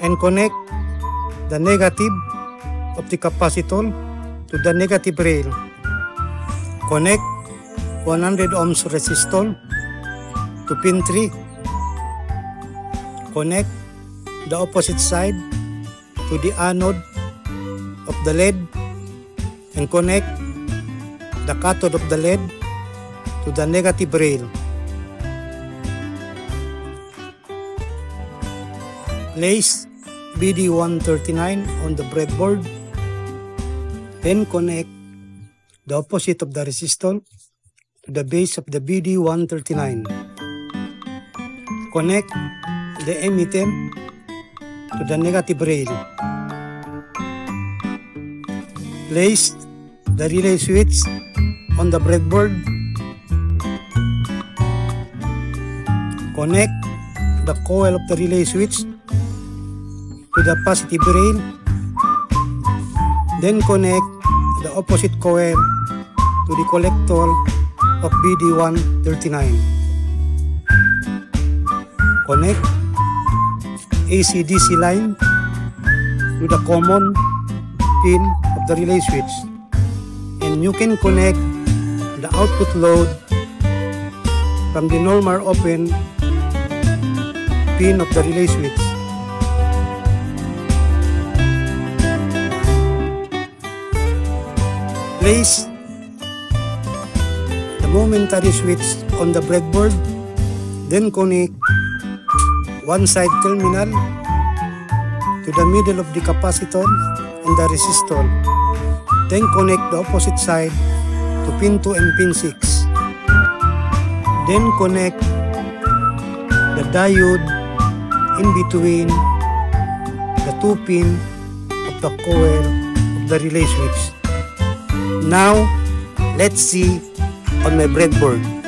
And connect the negative of the capacitor to the negative rail. Connect 100 ohms resistor to pin 3. Connect the opposite side to the anode of the LED and connect the cathode of the LED to the negative rail. Place BD139 on the breadboard. Then connect the opposite of the resistor to the base of the BD139. Connect the M10 to the negative rail. Place the relay switch on the breadboard. Connect the coil of the relay switch the positive rail. Then connect the opposite coil to the collector of BD139. Connect AC-DC line to the common pin of the relay switch. And you can connect the output load from the normal open pin of the relay switch. Place the momentary switch on the breadboard, then connect one side terminal to the middle of the capacitor and the resistor. Then connect the opposite side to pin 2 and pin 6. Then connect the diode in between the two pin of the coil of the relay switch. Now, let's see on my breadboard.